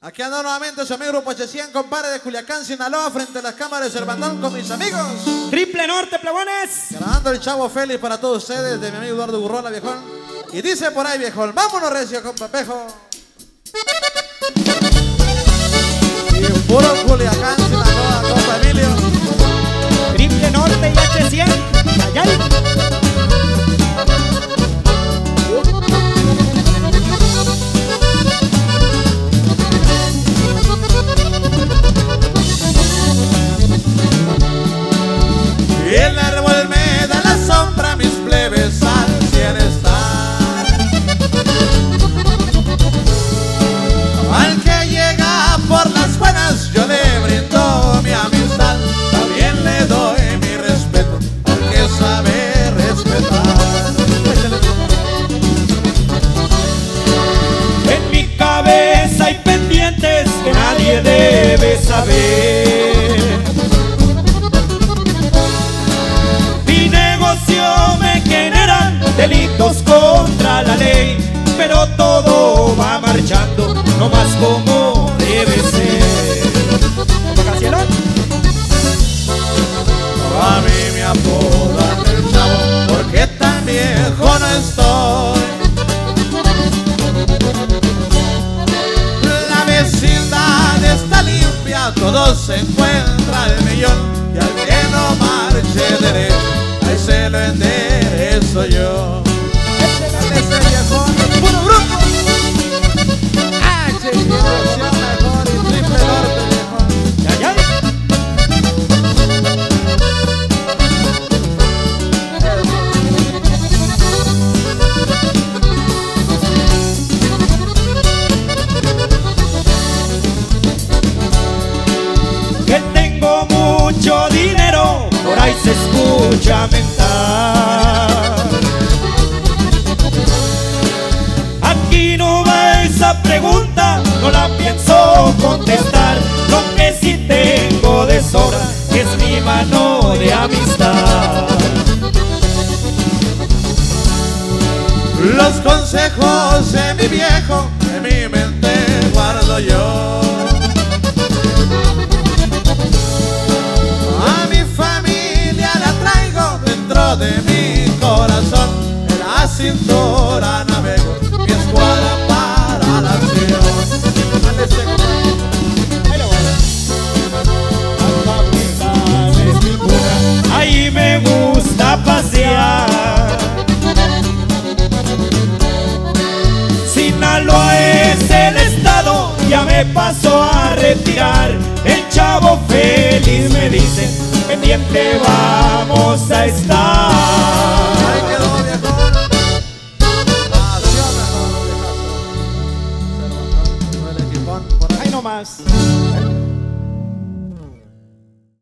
Aquí anda nuevamente su amigo Grupo H100, compadre de Culiacán, Sinaloa, frente a las cámaras de Cervantón con mis amigos. Triple Norte, plebones. Grabando el chavo Félix para todos ustedes, de mi amigo Eduardo Burrola, viejón. Y dice por ahí, viejón, vámonos recio, compa Pejo. Y puro Culiacán, Sinaloa, compa Emilio. Triple Norte y H100. Allá. debes saber. Limpia, todo se encuentra al millón. Y al que no marche derecho, ahí se lo enderezo yo. Se escucha mentar. Aquí no va esa pregunta, no la pienso contestar. Lo que sí tengo de sobra es mi mano de amistad. Los consejos de mi viejo en mi mente Sinaloa es el estado, ya me paso a retirar. El chavo feliz me dice, pendiente vamos a estar. Ahí nomás.